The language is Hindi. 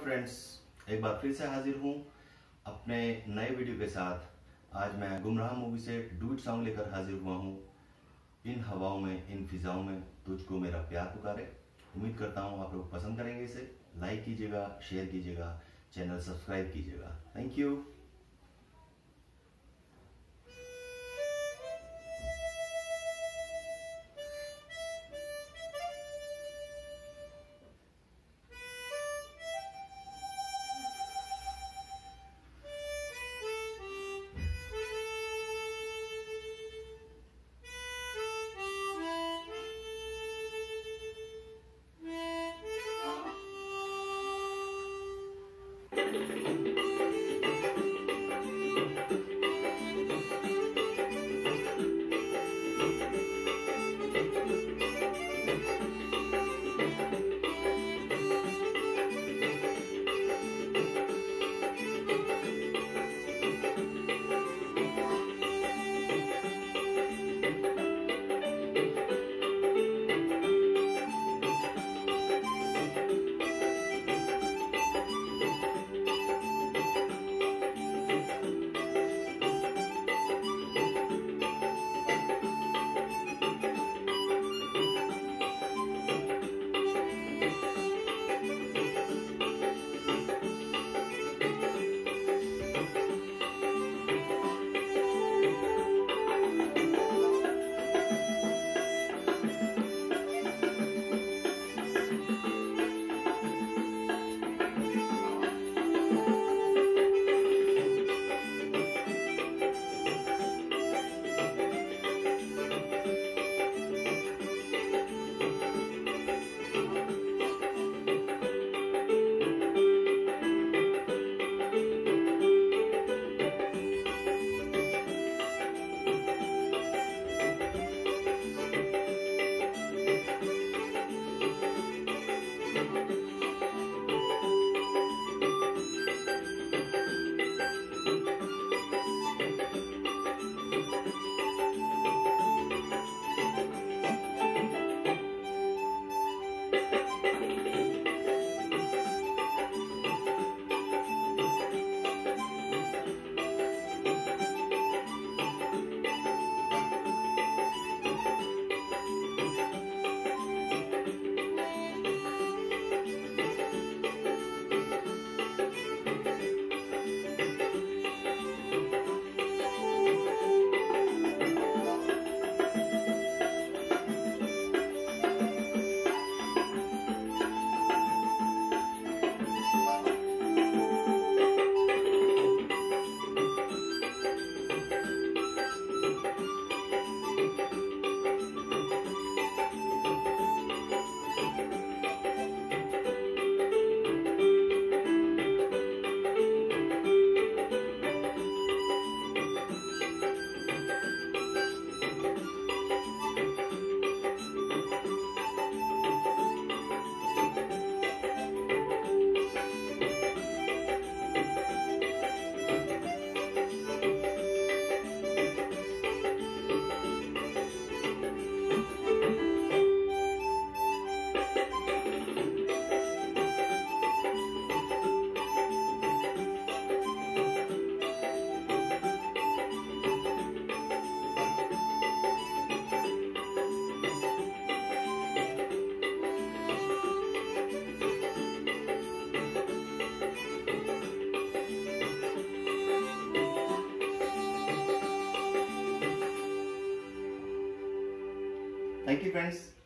फ्रेंड्स एक बार फिर से हाजिर हूँ अपने नए वीडियो के साथ। आज मैं गुमराह मूवी से डूट सॉन्ग लेकर हाजिर हुआ हूँ। इन हवाओं में, इन फिजाओं में तुझको मेरा प्यार पुकारे। उम्मीद करता हूँ आप लोग पसंद करेंगे इसे। लाइक कीजिएगा शेयर कीजिएगा चैनल सब्सक्राइब कीजिएगा। Thank you Thank you friends.